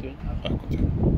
对，啊